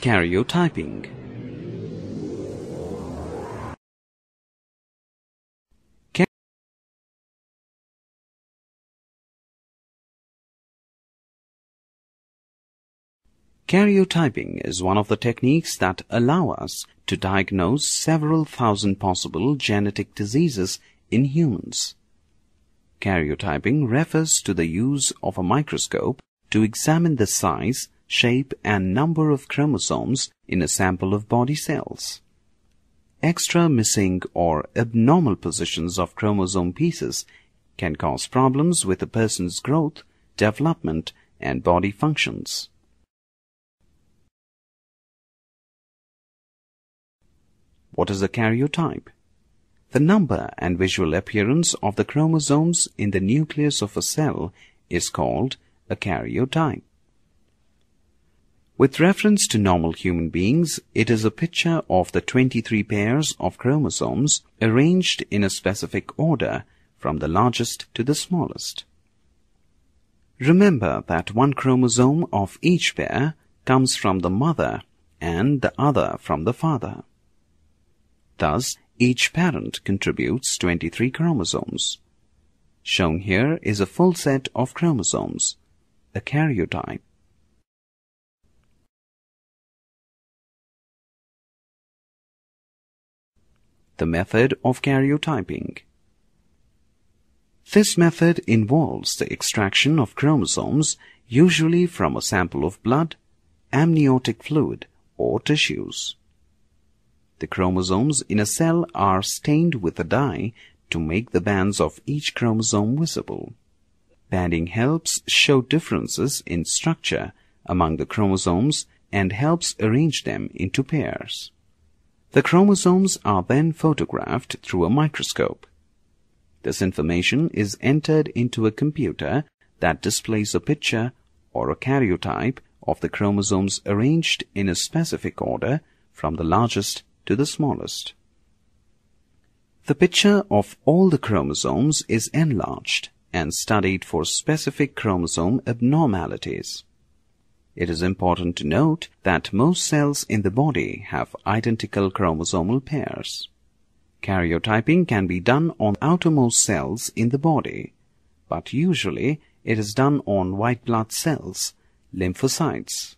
Karyotyping Karyotyping is one of the techniques that allow us to diagnose several thousand possible genetic diseases in humans. Karyotyping refers to the use of a microscope to examine the size, shape and number of chromosomes in a sample of body cells. Extra missing or abnormal positions of chromosome pieces can cause problems with a person's growth, development and body functions. What is a karyotype? The number and visual appearance of the chromosomes in the nucleus of a cell is called a karyotype. With reference to normal human beings, it is a picture of the 23 pairs of chromosomes arranged in a specific order from the largest to the smallest. Remember that one chromosome of each pair comes from the mother and the other from the father. Thus, each parent contributes 23 chromosomes. Shown here is a full set of chromosomes, a karyotype. The method of karyotyping. This method involves the extraction of chromosomes usually from a sample of blood, amniotic fluid, or tissues. The chromosomes in a cell are stained with a dye to make the bands of each chromosome visible. Banding helps show differences in structure among the chromosomes and helps arrange them into pairs. The chromosomes are then photographed through a microscope. This information is entered into a computer that displays a picture or a karyotype of the chromosomes arranged in a specific order from the largest to the smallest. The picture of all the chromosomes is enlarged and studied for specific chromosome abnormalities. It is important to note that most cells in the body have identical chromosomal pairs. Karyotyping can be done on outermost cells in the body, but usually it is done on white blood cells, lymphocytes.